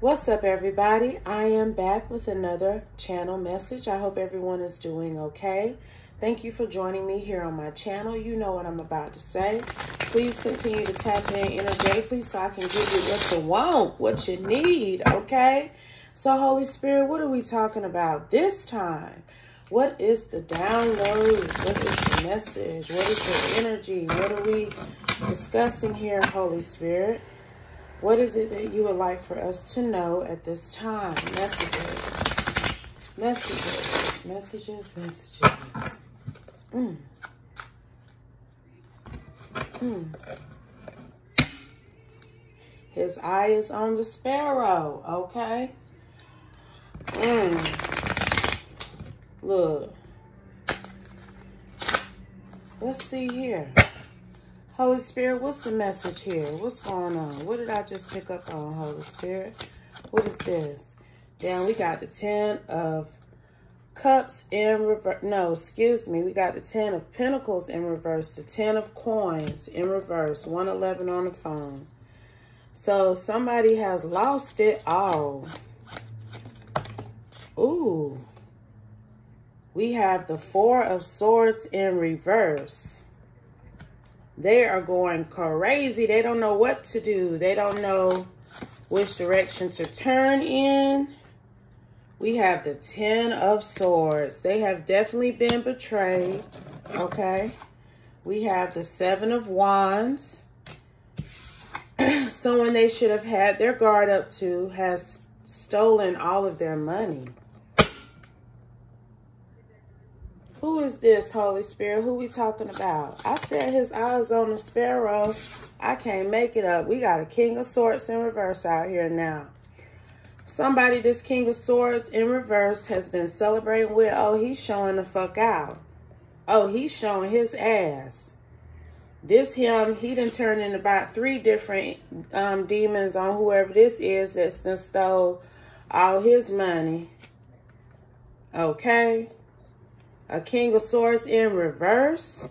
What's up, everybody? I am back with another channel message. I hope everyone is doing okay. Thank you for joining me here on my channel. You know what I'm about to say. Please continue to tap in energetically so I can give you what you want, what you need, okay? So, Holy Spirit, what are we talking about this time? What is the download? What is the message? What is the energy? What are we discussing here, Holy Spirit? What is it that you would like for us to know at this time? Messages. Messages. Messages. Messages. Mm. Mm. His eye is on the sparrow, okay? Mm. Look. Let's see here. Holy Spirit, what's the message here? What's going on? What did I just pick up on, Holy Spirit? What is this? Then we got the Ten of Cups in reverse. No, excuse me. We got the Ten of Pentacles in reverse. The Ten of Coins in reverse. 111 on the phone. So somebody has lost it all. Ooh. We have the Four of Swords in reverse. They are going crazy. They don't know what to do. They don't know which direction to turn in. We have the Ten of Swords. They have definitely been betrayed. Okay. We have the Seven of Wands. Someone they should have had their guard up to has stolen all of their money. Who is this, Holy Spirit? Who we talking about? I said his eyes on the sparrow. I can't make it up. We got a King of Swords in reverse out here now. Somebody, this King of Swords in reverse has been celebrating with, oh, he's showing the fuck out. Oh, he's showing his ass. This him, he done turned in about three different um, demons on whoever this is that's done stole all his money. Okay a King of Swords in reverse.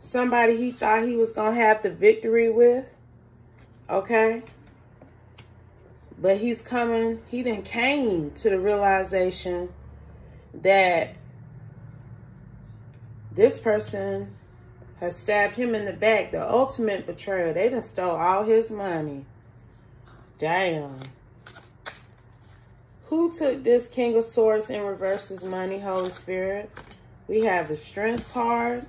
Somebody he thought he was going to have the victory with. Okay. But he's coming, he then came to the realization that this person has stabbed him in the back. The ultimate betrayal. They done stole all his money. Damn. Who took this King of Swords in reverses money, Holy Spirit? We have the Strength card.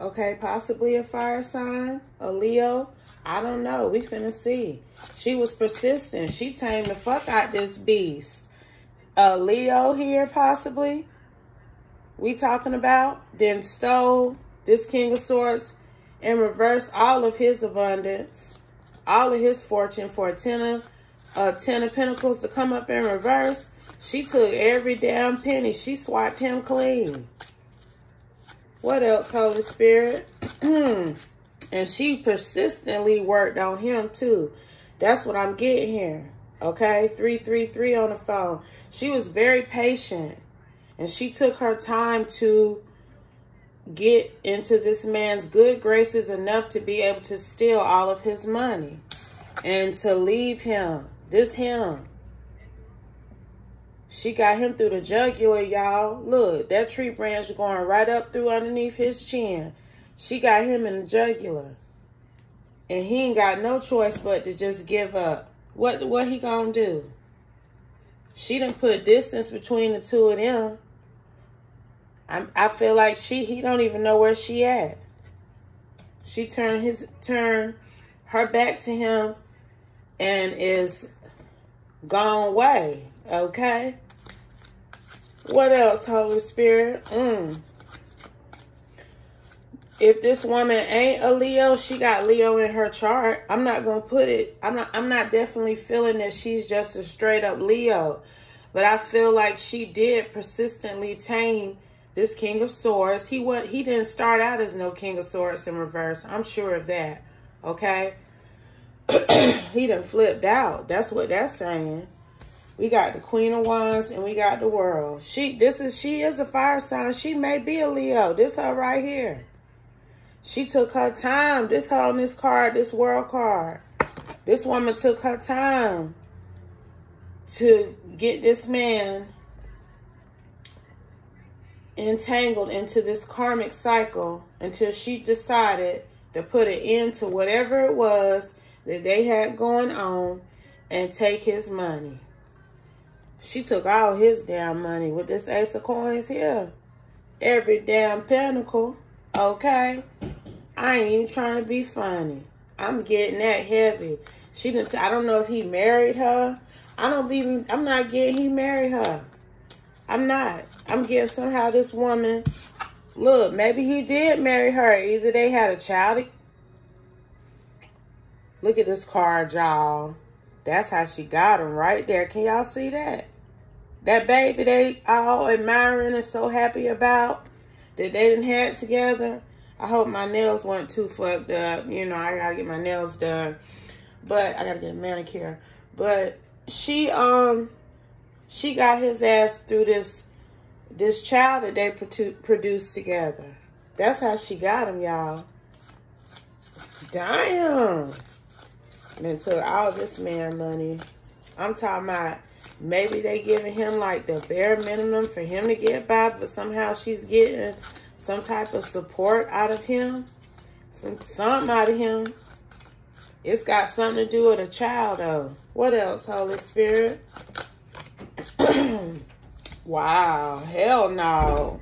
Okay, possibly a fire sign, a Leo. I don't know. We finna see. She was persistent. She tamed the fuck out this beast. A Leo here, possibly. We talking about. Then stole this King of Swords and reverse all of his abundance, all of his fortune for a ten of uh, Ten of Pentacles to come up in reverse, she took every damn penny. She swiped him clean. What else, Holy Spirit? and she persistently worked on him, too. That's what I'm getting here. Okay? 333 on the phone. She was very patient. And she took her time to get into this man's good graces enough to be able to steal all of his money and to leave him this him. She got him through the jugular, y'all. Look, that tree branch going right up through underneath his chin. She got him in the jugular. And he ain't got no choice but to just give up. What what he gonna do? She didn't put distance between the two of them. I I feel like she he don't even know where she at. She turned his turn her back to him and is gone away. Okay? What else, Holy Spirit? Mm. If this woman ain't a Leo, she got Leo in her chart. I'm not gonna put it. I'm not. I'm not definitely feeling that she's just a straight up Leo, but I feel like she did persistently tame this King of Swords. He what? He didn't start out as no King of Swords in reverse. I'm sure of that. Okay. he done flipped out. That's what that's saying. We got the Queen of Wands and we got the World. She, this is, she is a fire sign. She may be a Leo. This her right here. She took her time. This her on this card, this World card. This woman took her time to get this man entangled into this karmic cycle until she decided to put an end to whatever it was that they had going on and take his money. She took all his damn money with this ace of coins here. Every damn pinnacle. Okay? I ain't even trying to be funny. I'm getting that heavy. She didn't. I don't know if he married her. I don't even. I'm not getting he married her. I'm not. I'm getting somehow this woman. Look, maybe he did marry her. Either they had a child. Look at this card, y'all. That's how she got him right there. Can y'all see that? That baby they all admiring and so happy about that they didn't have together. I hope my nails weren't too fucked up. You know, I gotta get my nails done. But I gotta get a manicure. But she um she got his ass through this this child that they produced together. That's how she got him, y'all. Damn. And took all this man money. I'm talking about maybe they giving him like the bare minimum for him to get by, but somehow she's getting some type of support out of him. Some something out of him. It's got something to do with a child though. What else, Holy Spirit? wow. Hell no.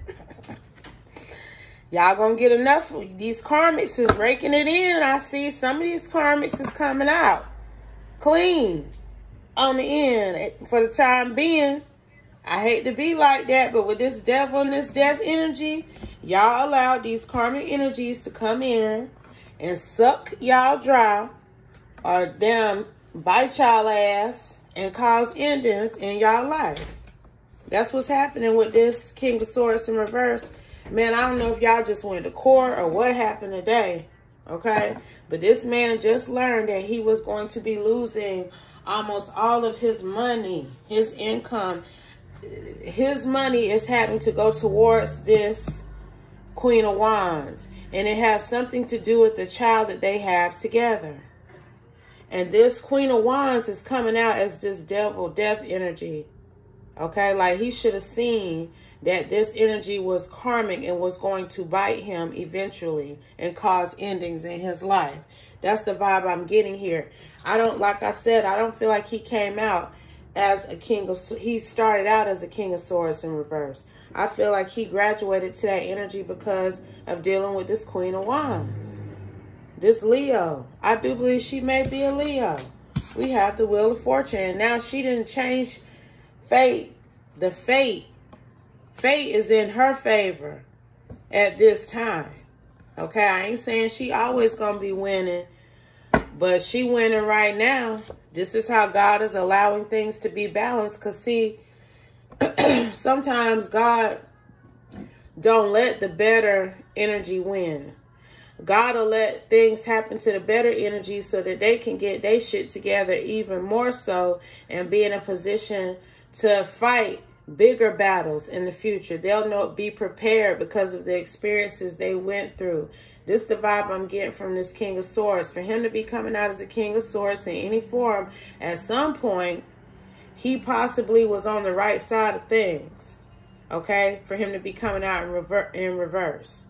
Y'all gonna get enough. These karmics is raking it in. I see some of these karmics is coming out. Clean. On the end. For the time being. I hate to be like that. But with this devil and this death energy. Y'all allowed these karmic energies to come in. And suck y'all dry. Or damn bite y'all ass and cause endings in y'all life. That's what's happening with this King of Swords in reverse. Man, I don't know if y'all just went to court or what happened today. Okay? But this man just learned that he was going to be losing almost all of his money, his income. His money is having to go towards this Queen of Wands. And it has something to do with the child that they have together. And this Queen of Wands is coming out as this devil, death energy. Okay, like he should have seen that this energy was karmic and was going to bite him eventually and cause endings in his life. That's the vibe I'm getting here. I don't, like I said, I don't feel like he came out as a king of, he started out as a king of swords in reverse. I feel like he graduated to that energy because of dealing with this queen of wands. This Leo. I do believe she may be a Leo. We have the Wheel of Fortune. Now she didn't change fate. The fate. Fate is in her favor at this time. Okay, I ain't saying she always going to be winning. But she winning right now. This is how God is allowing things to be balanced. Because see, sometimes God don't let the better energy win. God will let things happen to the better energy so that they can get their shit together even more so and be in a position to fight bigger battles in the future. They'll know be prepared because of the experiences they went through. This the vibe I'm getting from this King of Swords. For him to be coming out as a King of Swords in any form, at some point, he possibly was on the right side of things. Okay? For him to be coming out in, rever in reverse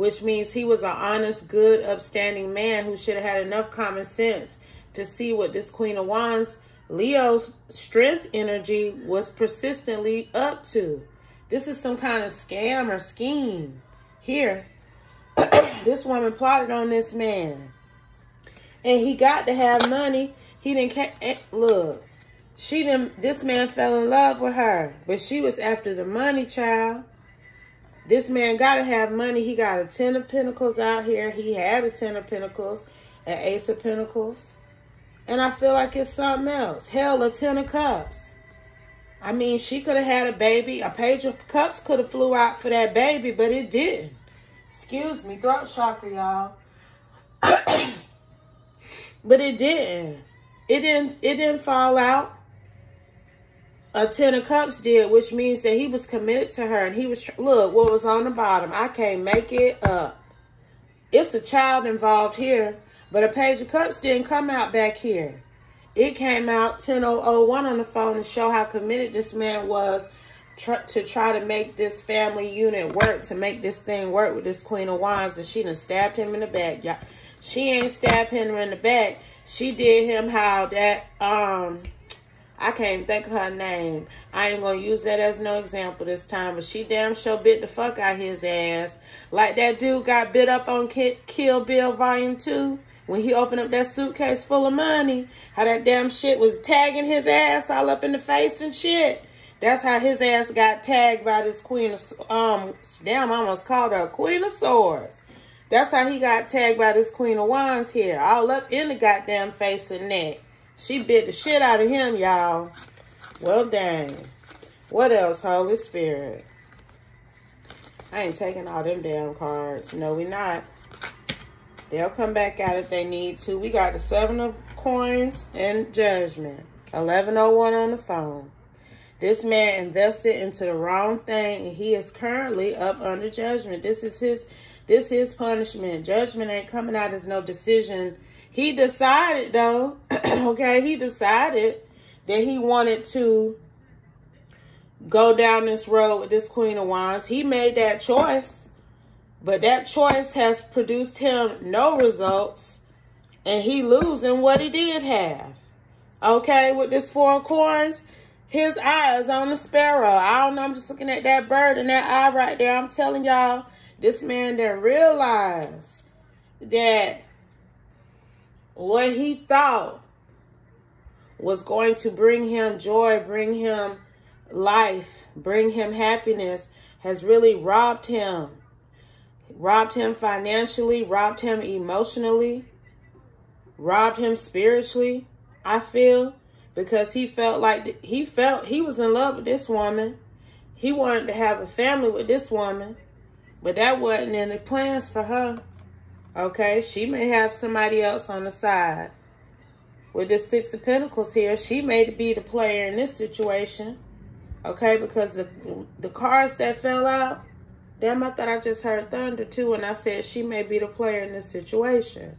which means he was an honest, good, upstanding man who should have had enough common sense to see what this Queen of Wands, Leo's strength energy was persistently up to. This is some kind of scam or scheme. Here, this woman plotted on this man. And he got to have money. He didn't, eh, look, she didn't, this man fell in love with her. But she was after the money, child. This man got to have money. He got a Ten of Pentacles out here. He had a Ten of Pentacles, an Ace of Pentacles. And I feel like it's something else. Hell, a Ten of Cups. I mean, she could have had a baby. A Page of Cups could have flew out for that baby, but it didn't. Excuse me, throat chakra, y'all. but it didn't. It didn't. It didn't fall out a ten of cups did, which means that he was committed to her and he was, look, what was on the bottom. I can't make it up. It's a child involved here, But a Page of Cups didn't come out back here. It came out 10.001 on the phone to show how committed this man was tr to try to make this family unit work, to make this thing work with this Queen of Wands. And she done stabbed him in the back. Yeah, She ain't stabbed him in the back. She did him how that, um, I can't think of her name. I ain't gonna use that as no example this time, but she damn sure bit the fuck out his ass. Like that dude got bit up on Kill Bill Volume 2 when he opened up that suitcase full of money, how that damn shit was tagging his ass all up in the face and shit. That's how his ass got tagged by this queen of, um, damn, I almost called her a queen of swords. That's how he got tagged by this queen of wands here, all up in the goddamn face and neck. She bit the shit out of him, y'all. Well, dang. What else, Holy Spirit? I ain't taking all them damn cards. No, we not. They'll come back out if they need to. We got the seven of coins and judgment. 1101 on the phone. This man invested into the wrong thing and he is currently up under judgment. This is his this is punishment. Judgment ain't coming out as no decision. He decided though, okay, he decided that he wanted to go down this road with this Queen of Wands. He made that choice. But that choice has produced him no results. And he losing what he did have. Okay, with this four coins, his eyes on the sparrow. I don't know, I'm just looking at that bird and that eye right there. I'm telling y'all, this man didn't realize that what he thought was going to bring him joy, bring him life, bring him happiness, has really robbed him robbed him financially, robbed him emotionally, robbed him spiritually, I feel, because he felt like he felt he was in love with this woman. He wanted to have a family with this woman, but that wasn't in the plans for her. Okay, she may have somebody else on the side. With this Six of Pentacles here, she may be the player in this situation. Okay, because the the cards that fell out, Damn, I thought I just heard thunder too and I said she may be the player in this situation.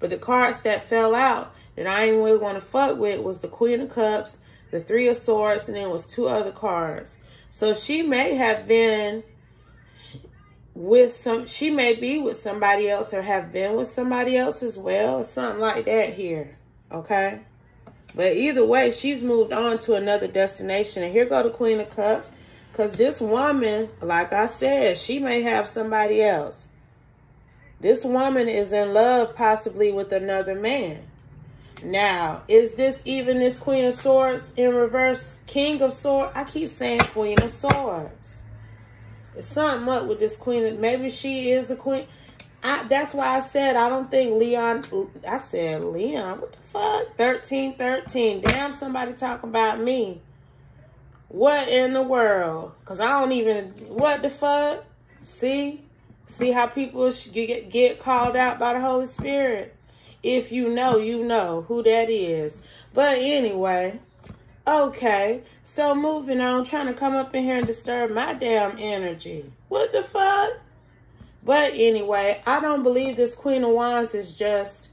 But the cards that fell out that I ain't really want to fuck with was the Queen of Cups, the Three of Swords, and then was two other cards. So she may have been with some, she may be with somebody else or have been with somebody else as well. Or something like that here. Okay. But either way, she's moved on to another destination. And here go the Queen of Cups. Because this woman, like I said, she may have somebody else. This woman is in love possibly with another man. Now, is this even this Queen of Swords in reverse? King of Swords? I keep saying Queen of Swords. It's something up with this Queen. Maybe she is a Queen. I, that's why I said I don't think Leon. I said Leon. What the fuck? 13, 13. Damn, somebody talking about me. What in the world? Because I don't even, what the fuck? See? See how people get, get called out by the Holy Spirit? If you know, you know who that is. But anyway, okay. So moving on, trying to come up in here and disturb my damn energy. What the fuck? But anyway, I don't believe this Queen of Wands is just,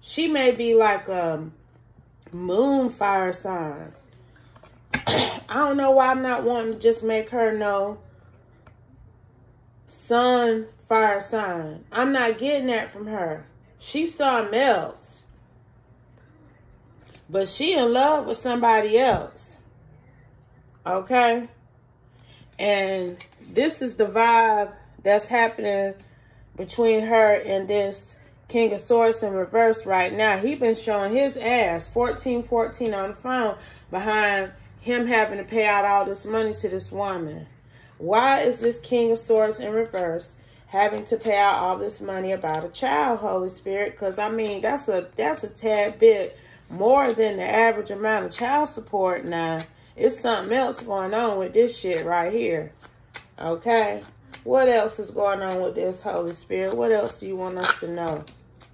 she may be like a moon fire sign. I don't know why I'm not wanting to just make her know sun, fire sign. I'm not getting that from her. She's something else. But she in love with somebody else. Okay? And this is the vibe that's happening between her and this King of Swords in reverse right now. He been showing his ass 1414 on the phone behind him having to pay out all this money to this woman. Why is this King of Swords in reverse having to pay out all this money about a child, Holy Spirit? Because, I mean, that's a, that's a tad bit more than the average amount of child support now. It's something else going on with this shit right here. Okay? What else is going on with this, Holy Spirit? What else do you want us to know?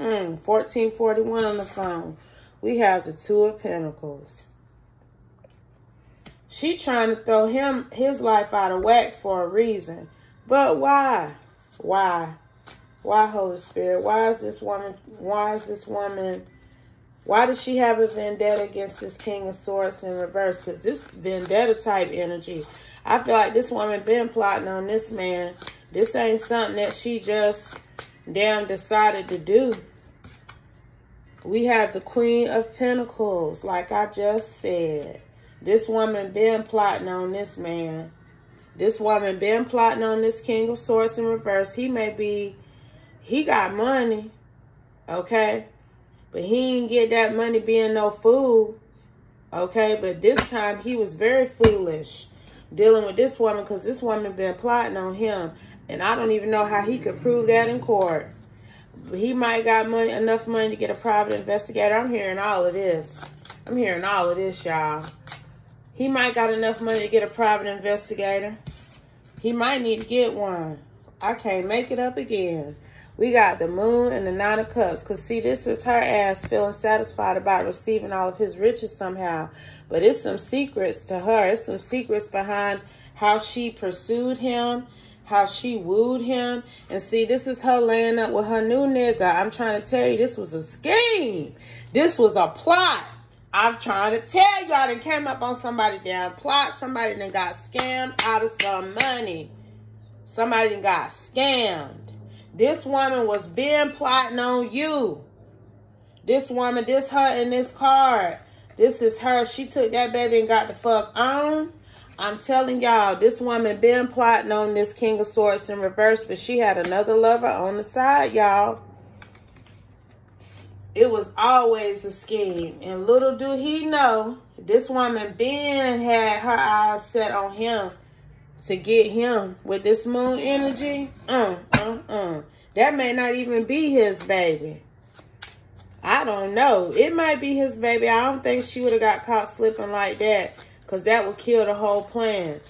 Mm, 1441 on the phone. We have the Two of Pentacles. She trying to throw him his life out of whack for a reason. But why? Why? Why, Holy Spirit? Why is this woman, why is this woman, why does she have a vendetta against this King of Swords in reverse? Because this vendetta type energy, I feel like this woman been plotting on this man. This ain't something that she just damn decided to do. We have the Queen of Pentacles, like I just said. This woman been plotting on this man. This woman been plotting on this King of Swords in reverse. He may be, he got money, okay? But he ain't get that money being no fool, okay? But this time he was very foolish dealing with this woman because this woman been plotting on him. And I don't even know how he could prove that in court. He might got money enough money to get a private investigator. I'm hearing all of this. I'm hearing all of this, y'all. He might got enough money to get a private investigator. He might need to get one. I can't make it up again. We got the moon and the nine of cups. Because, see, this is her ass feeling satisfied about receiving all of his riches somehow. But it's some secrets to her. It's some secrets behind how she pursued him, how she wooed him. And see, this is her laying up with her new nigga. I'm trying to tell you, this was a scheme. This was a plot. I'm trying to tell y'all that came up on somebody damn plot. Somebody that got scammed out of some money. Somebody that got scammed. This woman was being plotting on you. This woman, this her in this card. This is her. She took that baby and got the fuck on. I'm telling y'all, this woman been plotting on this King of Swords in reverse, but she had another lover on the side, y'all it was always a scheme. And little do he know, this woman Ben had her eyes set on him to get him with this moon energy. Uh, uh, uh. That may not even be his baby. I don't know. It might be his baby. I don't think she would have got caught slipping like that because that would kill the whole plan.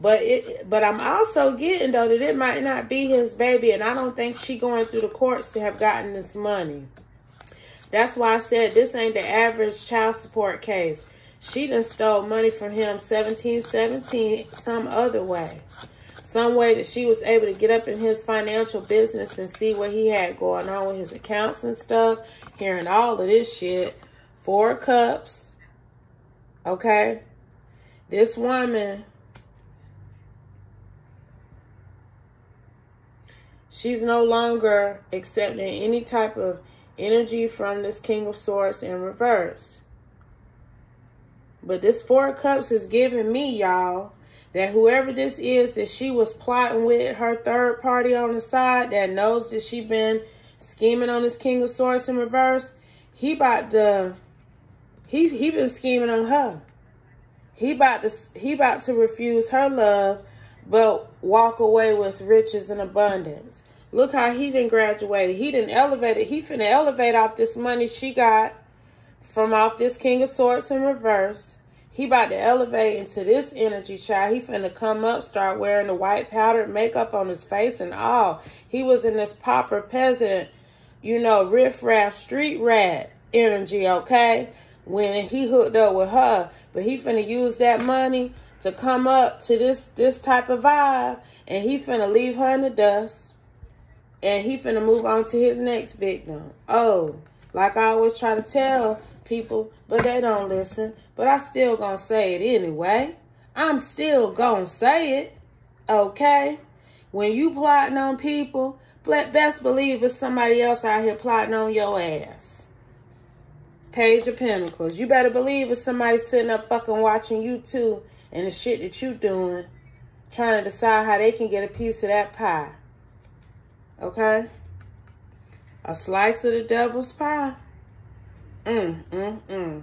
But it, but I'm also getting, though, that it might not be his baby. And I don't think she going through the courts to have gotten this money. That's why I said this ain't the average child support case. She done stole money from him 1717 some other way. Some way that she was able to get up in his financial business and see what he had going on with his accounts and stuff. Hearing all of this shit. Four cups. Okay. This woman. She's no longer accepting any type of energy from this King of Swords in reverse. But this Four Cups is giving me, y'all, that whoever this is that she was plotting with her third party on the side that knows that she been scheming on this King of Swords in reverse, he about to, he, he been scheming on her. He about to, he about to refuse her love, but walk away with riches and abundance. Look how he didn't graduate. He didn't elevate it. He finna elevate off this money she got from off this King of Swords in reverse. He about to elevate into this energy, child. He finna come up, start wearing the white powdered makeup on his face and all. He was in this pauper peasant, you know, riffraff street rat energy, okay? When he hooked up with her. But he finna use that money to come up to this, this type of vibe. And he finna leave her in the dust. And he finna move on to his next victim. Oh, like I always try to tell people, but they don't listen. But I still gonna say it anyway. I'm still gonna say it, okay? When you plotting on people, best believe it's somebody else out here plotting on your ass. Page of Pentacles. You better believe it's somebody sitting up fucking watching you too and the shit that you doing, trying to decide how they can get a piece of that pie. Okay? A slice of the devil's pie. Mm, mm, mm.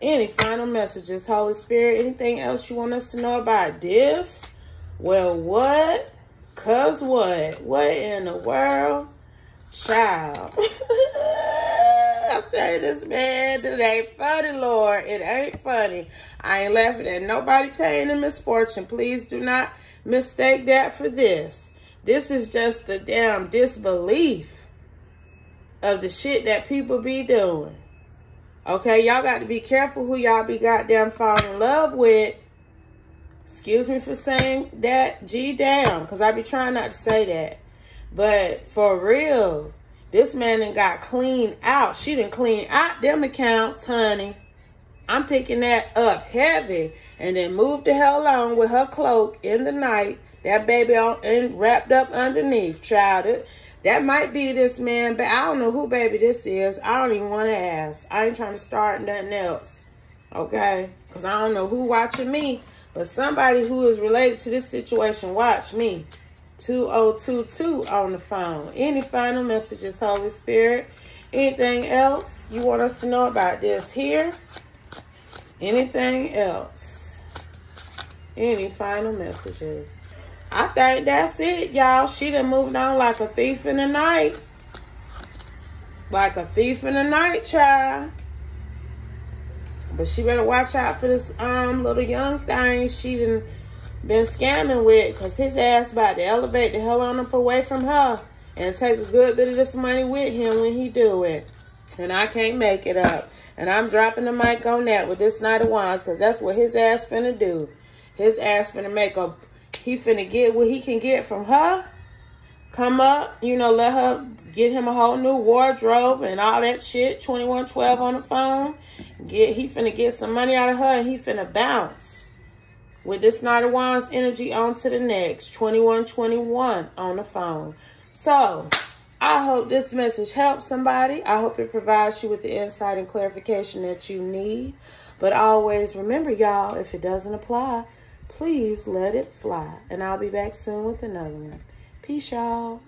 Any final messages, Holy Spirit? Anything else you want us to know about this? Well, what? Cause what? What in the world? Child. I'm saying this, man. This ain't funny, Lord. It ain't funny. I ain't laughing at nobody pain and misfortune. Please do not mistake that for this. This is just the damn disbelief of the shit that people be doing. Okay, y'all got to be careful who y'all be goddamn falling in love with. Excuse me for saying that G damn, because I be trying not to say that. But for real, this man done got clean out. She didn't clean out them accounts, honey. I'm picking that up heavy. And then moved the hell on with her cloak in the night. That baby on wrapped up underneath, child. It, that might be this man, but I don't know who baby this is. I don't even want to ask. I ain't trying to start nothing else. Okay? Because I don't know who watching me. But somebody who is related to this situation, watch me. 2022 on the phone. Any final messages, Holy Spirit? Anything else you want us to know about this here? Anything else? Any final messages? I think that's it, y'all. She done moved on like a thief in the night. Like a thief in the night, child. But she better watch out for this um little young thing she done been scamming with. Because his ass about to elevate the hell on up away from her. And take a good bit of this money with him when he do it. And I can't make it up. And I'm dropping the mic on that with this Knight of Wands. Because that's what his ass finna do. His ass finna make a he finna get what he can get from her. Come up, you know, let her get him a whole new wardrobe and all that shit. 2112 on the phone. Get He finna get some money out of her and he finna bounce. With this Knight of Wands energy on to the next. 2121 on the phone. So, I hope this message helps somebody. I hope it provides you with the insight and clarification that you need. But always remember, y'all, if it doesn't apply, please let it fly. And I'll be back soon with another one. Peace, y'all.